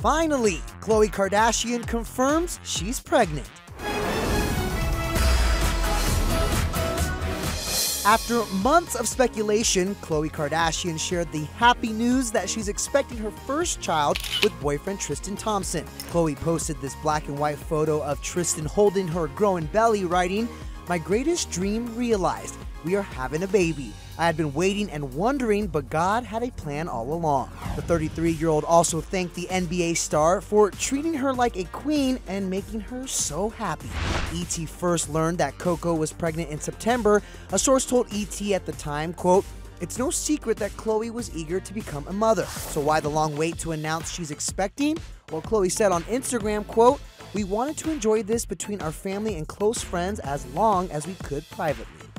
Finally, Khloe Kardashian confirms she's pregnant. After months of speculation, Khloe Kardashian shared the happy news that she's expecting her first child with boyfriend Tristan Thompson. Khloe posted this black and white photo of Tristan holding her growing belly, writing, My greatest dream realized. We are having a baby. I had been waiting and wondering, but God had a plan all along. The 33 year old also thanked the NBA star for treating her like a queen and making her so happy. ET first learned that Coco was pregnant in September. A source told ET at the time, quote, it's no secret that Khloe was eager to become a mother. So why the long wait to announce she's expecting? Well, Khloe said on Instagram, quote, we wanted to enjoy this between our family and close friends as long as we could privately.